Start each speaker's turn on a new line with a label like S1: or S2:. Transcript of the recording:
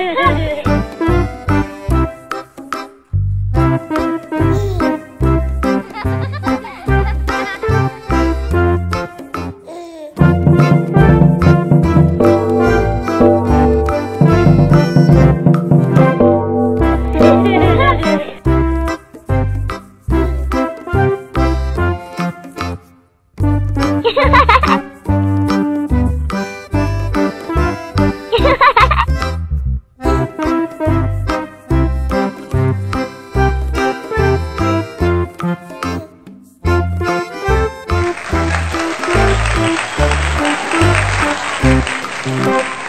S1: Ha ha
S2: ha!
S3: Thank you.